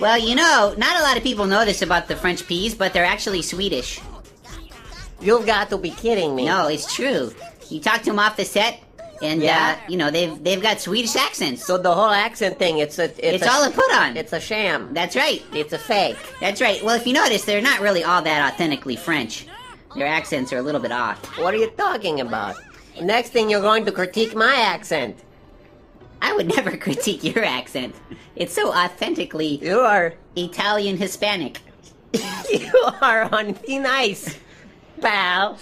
Well, you know, not a lot of people know this about the French peas, but they're actually Swedish. You've got to be kidding me. No, it's true. You talk to them off the set, and Yeah? uh, you know they've they've got Swedish accents. So the whole accent thing, it's a it's, It's all a put on. It's a sham. That's right. It's a fake. That's right. Well, if you notice, they're not really all that authentically French. Their accents are a little bit off. What are you talking about? Next thing you're going to critique my accent. I would never critique your accent. It's so authentically You are Italian Hispanic. you are on thin ice, pal.